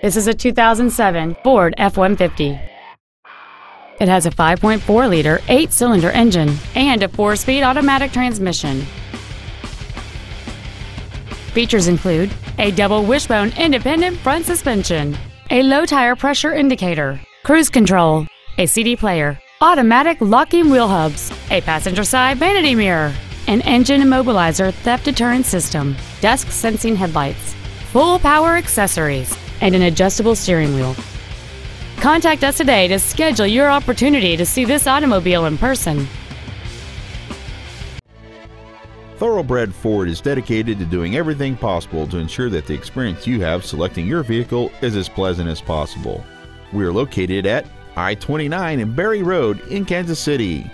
This is a 2007 Ford F-150. It has a 5.4-liter, eight-cylinder engine and a four-speed automatic transmission. Features include a double wishbone independent front suspension, a low tire pressure indicator, cruise control, a CD player, automatic locking wheel hubs, a passenger side vanity mirror, an engine immobilizer theft deterrent system, dusk sensing headlights, full power accessories, and an adjustable steering wheel. Contact us today to schedule your opportunity to see this automobile in person. Thoroughbred Ford is dedicated to doing everything possible to ensure that the experience you have selecting your vehicle is as pleasant as possible. We are located at I 29 and Barry Road in Kansas City.